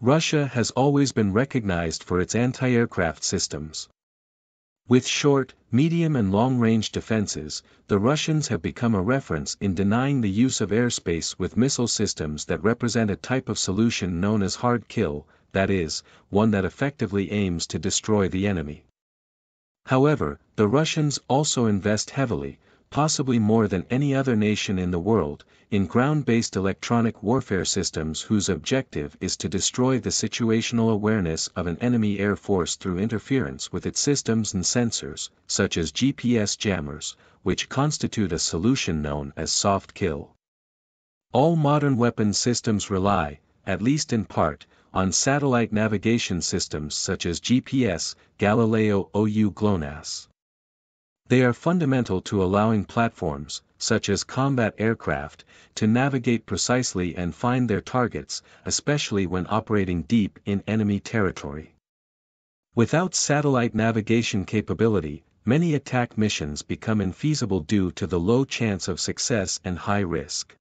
Russia has always been recognized for its anti-aircraft systems. With short, medium and long-range defenses, the Russians have become a reference in denying the use of airspace with missile systems that represent a type of solution known as hard kill, that is, one that effectively aims to destroy the enemy. However, the Russians also invest heavily, possibly more than any other nation in the world, in ground-based electronic warfare systems whose objective is to destroy the situational awareness of an enemy air force through interference with its systems and sensors, such as GPS jammers, which constitute a solution known as soft kill. All modern weapon systems rely, at least in part, on satellite navigation systems such as GPS, Galileo OU GLONASS. They are fundamental to allowing platforms, such as combat aircraft, to navigate precisely and find their targets, especially when operating deep in enemy territory. Without satellite navigation capability, many attack missions become infeasible due to the low chance of success and high risk.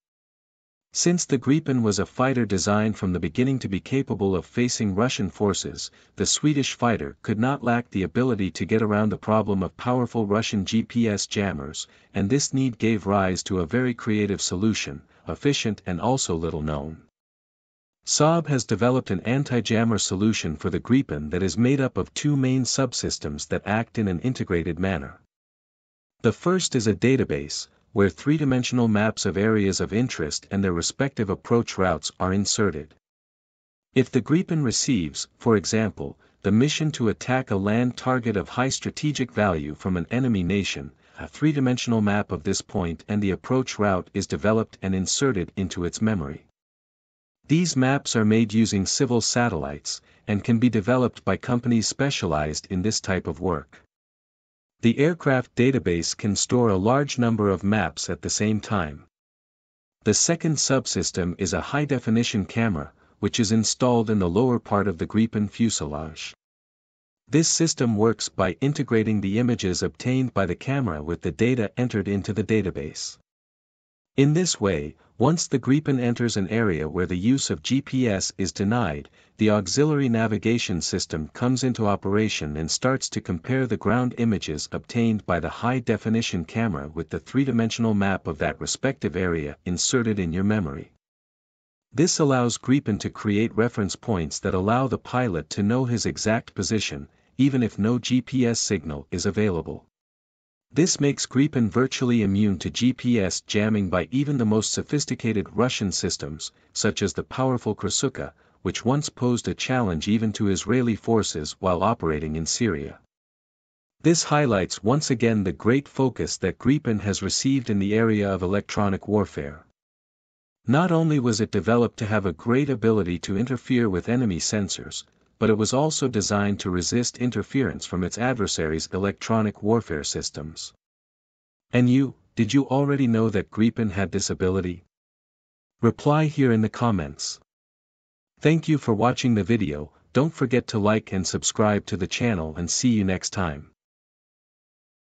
Since the Gripen was a fighter designed from the beginning to be capable of facing Russian forces, the Swedish fighter could not lack the ability to get around the problem of powerful Russian GPS jammers, and this need gave rise to a very creative solution, efficient and also little known. Saab has developed an anti-jammer solution for the Gripen that is made up of two main subsystems that act in an integrated manner. The first is a database, where three-dimensional maps of areas of interest and their respective approach routes are inserted. If the Gripen receives, for example, the mission to attack a land target of high strategic value from an enemy nation, a three-dimensional map of this point and the approach route is developed and inserted into its memory. These maps are made using civil satellites, and can be developed by companies specialized in this type of work. The aircraft database can store a large number of maps at the same time. The second subsystem is a high-definition camera, which is installed in the lower part of the Gripen fuselage. This system works by integrating the images obtained by the camera with the data entered into the database. In this way, once the Gripen enters an area where the use of GPS is denied, the auxiliary navigation system comes into operation and starts to compare the ground images obtained by the high-definition camera with the three-dimensional map of that respective area inserted in your memory. This allows Gripen to create reference points that allow the pilot to know his exact position, even if no GPS signal is available. This makes Gripen virtually immune to GPS jamming by even the most sophisticated Russian systems, such as the powerful Krasukha, which once posed a challenge even to Israeli forces while operating in Syria. This highlights once again the great focus that Gripen has received in the area of electronic warfare. Not only was it developed to have a great ability to interfere with enemy sensors, but it was also designed to resist interference from its adversaries' electronic warfare systems. And you, did you already know that Gripen had this ability? Reply here in the comments. Thank you for watching the video, don't forget to like and subscribe to the channel and see you next time.